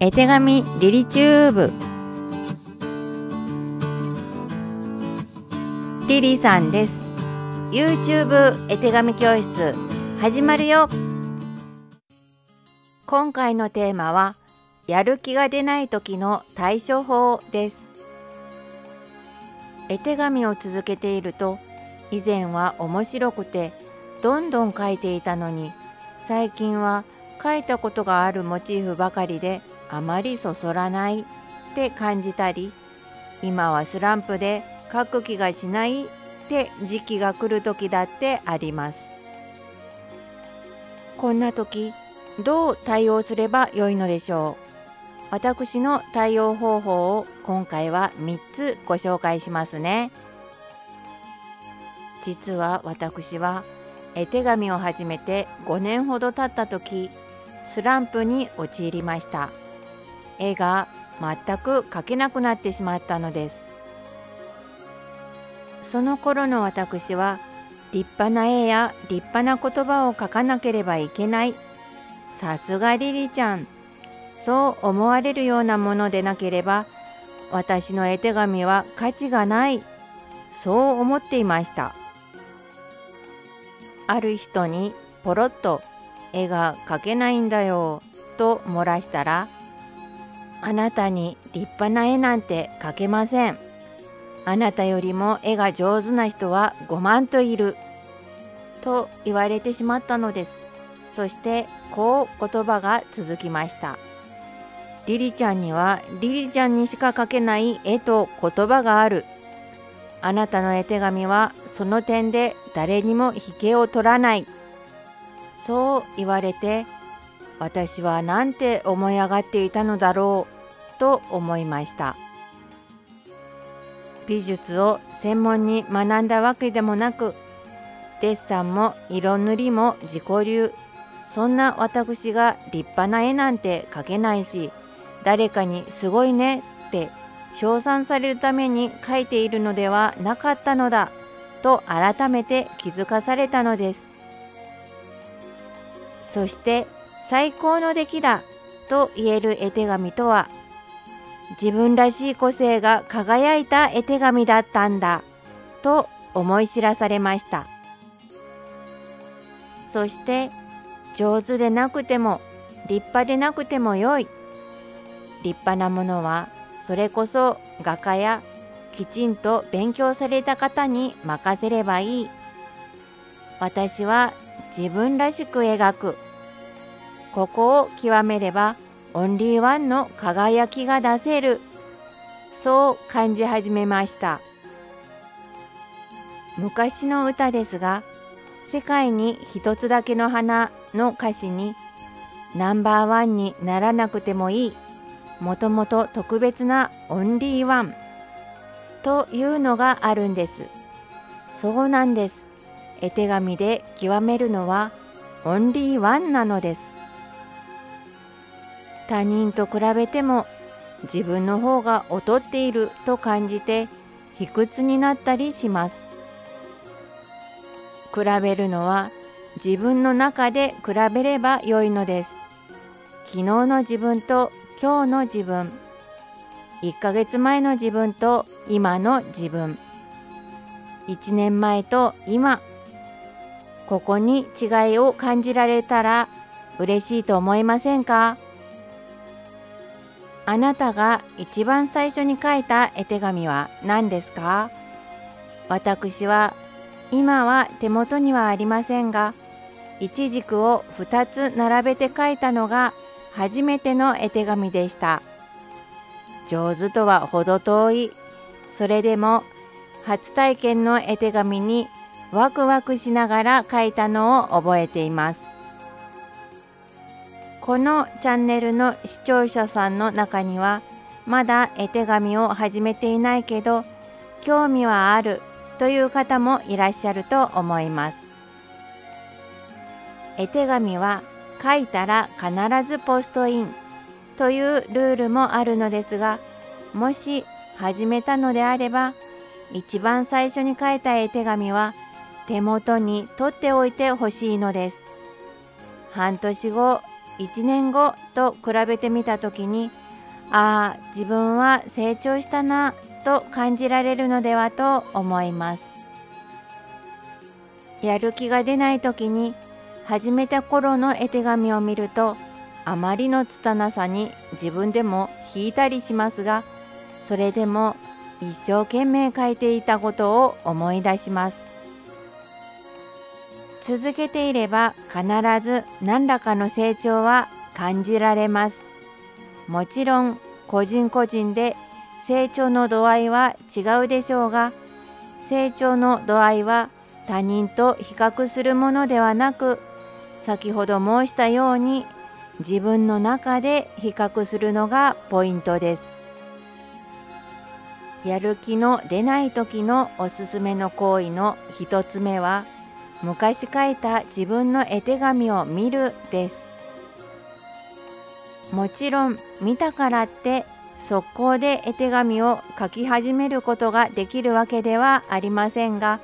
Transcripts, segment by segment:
絵手紙リリチューブ。リリさんです。YouTube 絵手紙教室始まるよ。今回のテーマはやる気が出ない時の対処法です。絵手紙を続けていると以前は面白くてどんどん書いていたのに最近は書いたことがあるモチーフばかりであまりそそらないって感じたり今はスランプで書く気がしないって時期が来る時だってあります。こんな時どう対応すればよいのでしょう？私の対応方法を今回は3つご紹介しますね。実は私は絵手紙を始めて5年ほど経った時スランプに陥りました。絵が全く描けなくなってしまったのです。その頃の私は立派な絵や立派な言葉を書かなければいけないさすがリリちゃんそう思われるようなものでなければ私の絵手紙は価値がないそう思っていました。ある人にポロッと絵が描けないんだよと漏らしたらあなたに立派な絵なんて描けません。あなたよりも絵が上手な人は5万といる。と言われてしまったのです。そしてこう言葉が続きました。リリちゃんにはリリちゃんにしか描けない絵と言葉がある。あなたの絵手紙はその点で誰にも引けを取らない。そう言われて私はなんて思い上がっていたのだろうと思いました。美術を専門に学んだわけでもなくデッサンも色塗りも自己流。そんな私が立派な絵なんて描けないし誰かにすごいねって称賛されるために描いているのではなかったのだと改めて気づかされたのです。そして最高の出来だと言える絵手紙とは自分らしい個性が輝いた絵手紙だったんだと思い知らされました。そして上手でなくても立派でなくてもよい。立派なものはそれこそ画家やきちんと勉強された方に任せればいい。私は自分らしく描く。ここを極めればオンリーワンの輝きが出せる。そう感じ始めました。昔の歌ですが「世界に一つだけの花」の歌詞に「ナンバーワンにならなくてもいい」もともと特別なオンリーワンというのがあるんです。そうなんです。絵手紙で極めるのはオンリーワンなのです。他人と比べても自分の方が劣っていると感じて卑屈になったりします。比べるのは自分の中で比べればよいのです。昨日の自分と今日の自分。1ヶ月前の自分と今の自分。1年前と今。ここに違いを感じられたら嬉しいと思いませんか？あなたが一番最初に書いた絵手紙は何ですか？私は今は手元にはありませんがいちじくを2つ並べて書いたのが初めての絵手紙でした。上手とは程遠い。それでも初体験の絵手紙にワクワクしながら書いたのを覚えています。このチャンネルの視聴者さんの中にはまだ絵手紙を始めていないけど興味はあるという方もいらっしゃると思います。絵手紙は書いたら必ずポストインというルールもあるのですがもし始めたのであれば一番最初に書いた絵手紙は手元に取っておいてほしいのです。半年後1年後と比べてみた時にああ自分は成長したなと感じられるのではと思います。やる気が出ない時に始めた頃の絵手紙を見るとあまりの拙さに自分でも引いたりしますがそれでも一生懸命書いていたことを思い出します。続けていれば必ず何らかの成長は感じられます。もちろん個人個人で成長の度合いは違うでしょうが成長の度合いは他人と比較するものではなく先ほど申したように自分の中で比較するのがポイントです。やる気の出ない時のおすすめの行為の1つ目は昔書いた自分の絵手紙を見るです。もちろん見たからって速攻で絵手紙を書き始めることができるわけではありませんが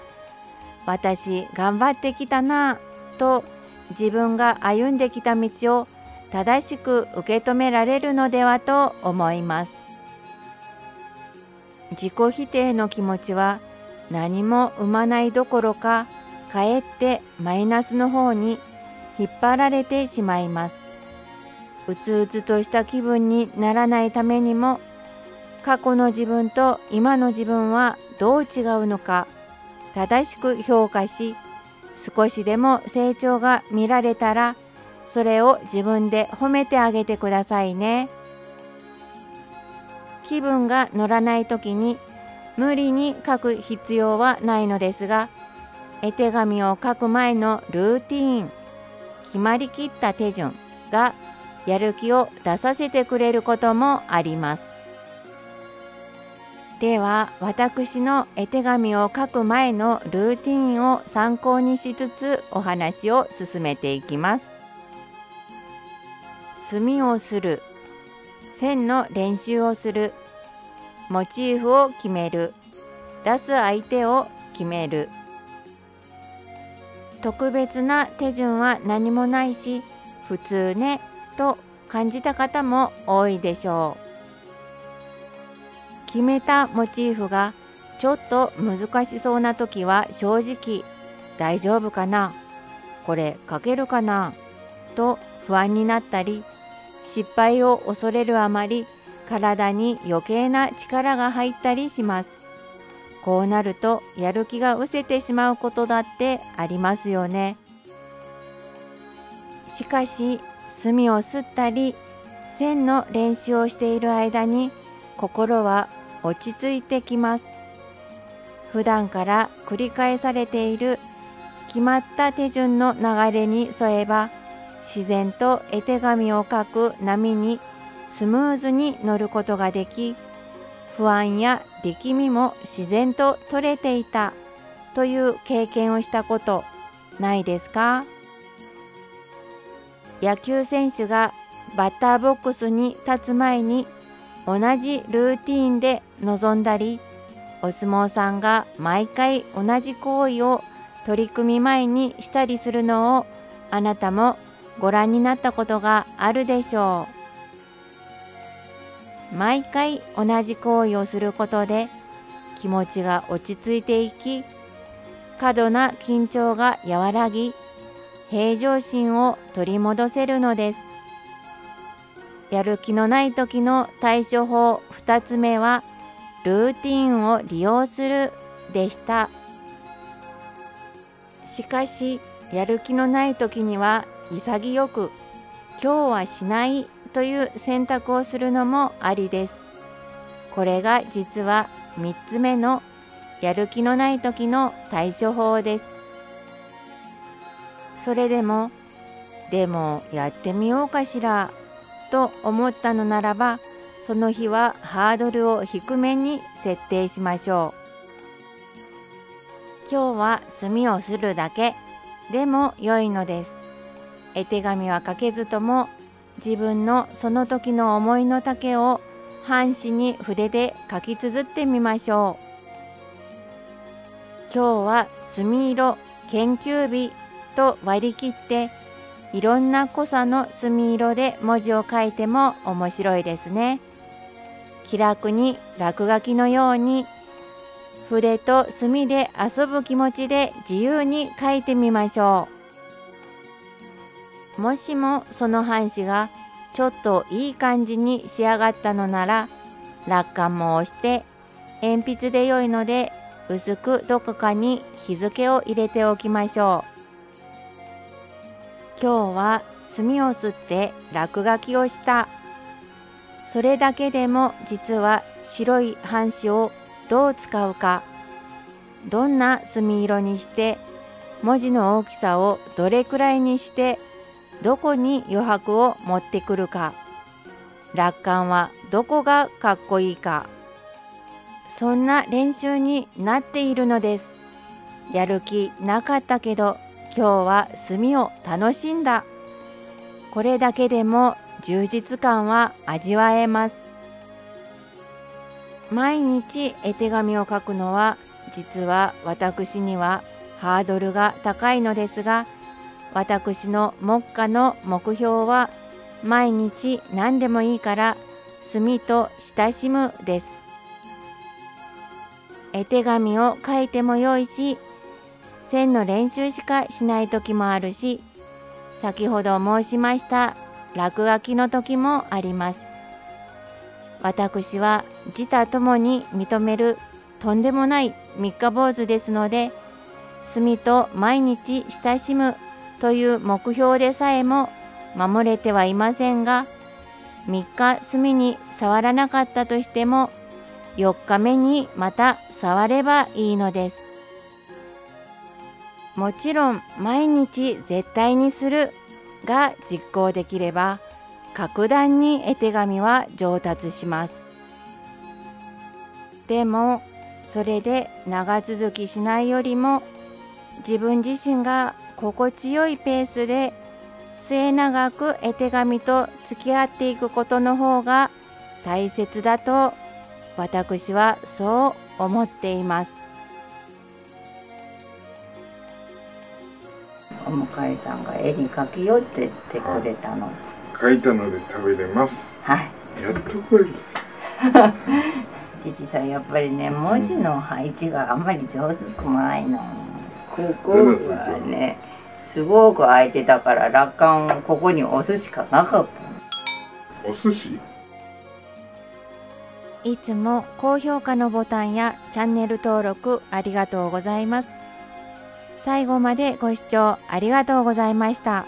私頑張ってきたなぁと自分が歩んできた道を正しく受け止められるのではと思います。自己否定の気持ちは何も生まないどころかかえってマイナスの方に引っ張られてしまいます。うつうつとした気分にならないためにも過去の自分と今の自分はどう違うのか正しく評価し少しでも成長が見られたらそれを自分で褒めてあげてくださいね。気分が乗らない時に無理に書く必要はないのですが絵手紙を書く前のルーティーン。決まりきった手順がやる気を出させてくれることもあります。では私の絵手紙を書く前のルーティーンを参考にしつつお話を進めていきます。墨をする。線の練習をする。モチーフを決める。出す相手を決める。特別な手順は何もないし普通ねと感じた方も多いでしょう。決めたモチーフがちょっと難しそうな時は正直大丈夫かな？これ書けるかな？と不安になったり失敗を恐れるあまり体に余計な力が入ったりします。こうなるとやる気が失せてしまうことだってありますよね。しかし墨を吸ったり線の練習をしている間に心は落ち着いてきます。普段から繰り返されている決まった手順の流れに沿えば自然と絵手紙を書く波にスムーズに乗ることができ不安や力みも自然と取れていた。という経験をしたことないですか？野球選手がバッターボックスに立つ前に同じルーティーンで臨んだりお相撲さんが毎回同じ行為を取り組み前にしたりするのをあなたもご覧になったことがあるでしょう。毎回同じ行為をすることで気持ちが落ち着いていき過度な緊張が和らぎ平常心を取り戻せるのです。やる気のない時の対処法2つ目はルーティンを利用するでした。しかしやる気のない時には潔く今日はしないという選択をするのもありです。これが実は3つ目のやる気のない時の対処法です。それでもでもやってみようかしらと思ったのならばその日はハードルを低めに設定しましょう。今日は墨をするだけ。でも良いのです。絵手紙は書けずとも自分のその時の思いの丈を半紙に筆で書き綴ってみましょう今日は墨色研究日と割り切っていろんな濃さの墨色で文字を書いても面白いですね。気楽に落書きのように筆と墨で遊ぶ気持ちで自由に書いてみましょう。もしもその半紙がちょっといい感じに仕上がったのなら楽観も押して鉛筆で良いので薄くどこかに日付を入れておきましょう。今日は墨を吸って落書きをした。それだけでも実は白い半紙をどう使うかどんな墨色にして文字の大きさをどれくらいにしてどこに余白を持ってくるか。楽観はどこがかっこいいか。そんな練習になっているのです。やる気なかったけど今日は墨を楽しんだ。これだけでも充実感は味わえます。毎日絵手紙を書くのは実は私にはハードルが高いのですが私の目下の目標は毎日何でもいいから墨と親しむです。絵手紙を書いてもよいし線の練習しかしない時もあるし先ほど申しました落書きの時もあります。私は自他ともに認めるとんでもない三日坊主ですので墨と毎日親しむという目標でさえも守れてはいませんが3日墨に触らなかったとしても4日目にまた触ればいいのです。もちろん毎日絶対にするが実行できれば格段に絵手紙は上達します。でもそれで長続きしないよりも自分自身が心地よいペースで末永く絵手紙と付き合っていくことの方が大切だと私はそう思っています。お迎えさんが絵に描きよって言ってくれたの。書いたので食べれますはいやっとこいです 父さんやっぱりね文字の配置があんまり上手くもないのここはねすごく空いてたから楽観ここに押すしかなかったお寿司いつも高評価のボタンやチャンネル登録ありがとうございます。最後までご視聴ありがとうございました。